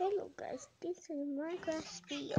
Hello guys, this is Minecraft video.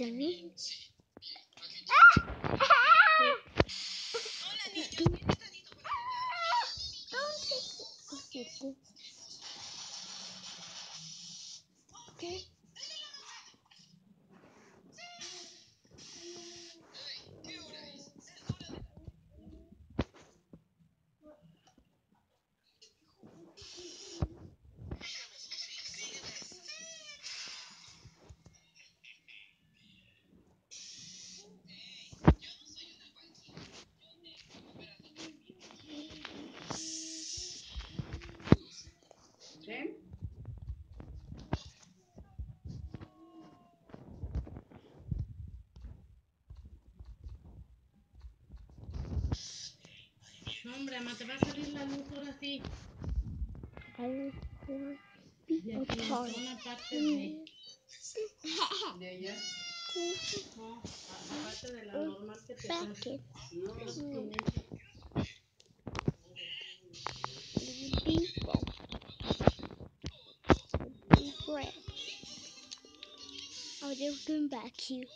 pra mim? Mamá, te va a salir la luz ahora sí. I want to De be aquí, a en part. una parte de, de allá. Take No, aparte de la normal que te back pasa. it. No, los. 500. People. Oh, they're going back here.